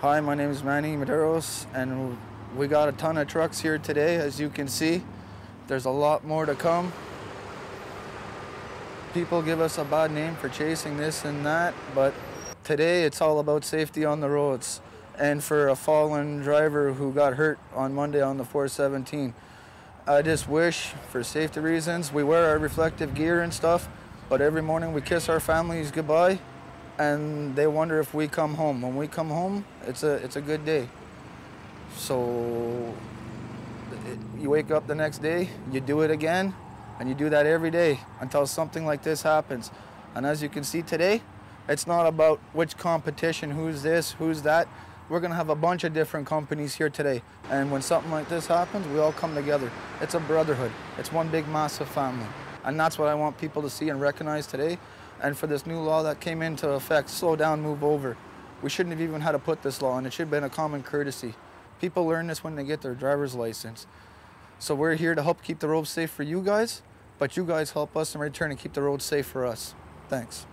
Hi, my name is Manny Medeiros, and we got a ton of trucks here today, as you can see. There's a lot more to come. People give us a bad name for chasing this and that, but today it's all about safety on the roads. And for a fallen driver who got hurt on Monday on the 417, I just wish, for safety reasons, we wear our reflective gear and stuff, but every morning we kiss our families goodbye and they wonder if we come home. When we come home, it's a, it's a good day. So it, you wake up the next day, you do it again, and you do that every day until something like this happens. And as you can see today, it's not about which competition, who's this, who's that. We're gonna have a bunch of different companies here today. And when something like this happens, we all come together. It's a brotherhood. It's one big, massive family. And that's what I want people to see and recognize today. And for this new law that came into effect, slow down, move over. We shouldn't have even had to put this law, and it should have been a common courtesy. People learn this when they get their driver's license. So we're here to help keep the roads safe for you guys, but you guys help us in return and keep the roads safe for us. Thanks.